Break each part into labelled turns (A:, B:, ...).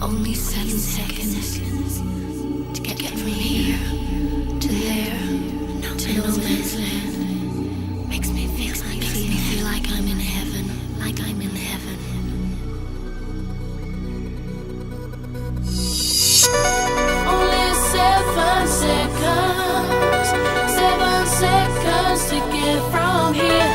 A: Only seven seconds to get from here to there to no man's land. Makes me feel like makes me feel like I'm in heaven, like I'm in heaven.
B: Only seven seconds, seven seconds to get from here.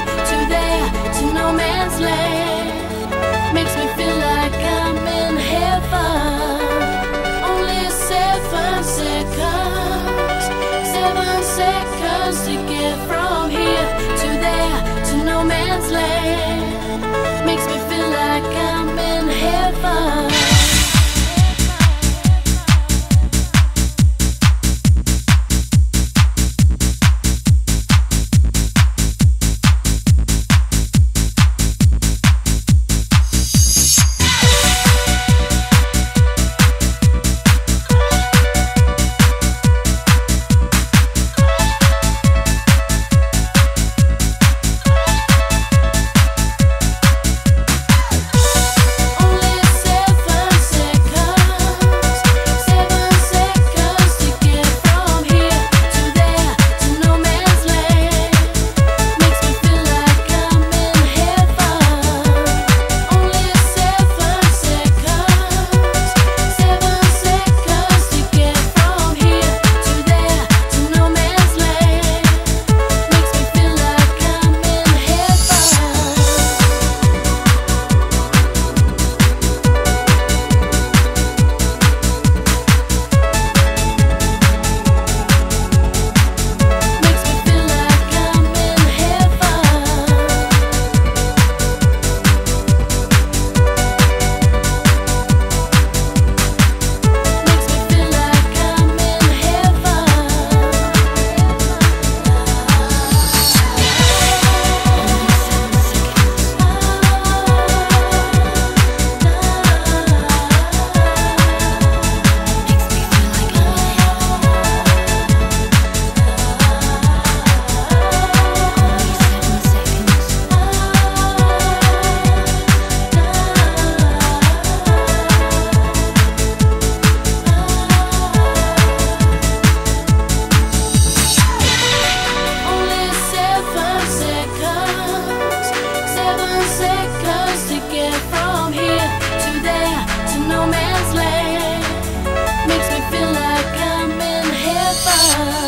B: love.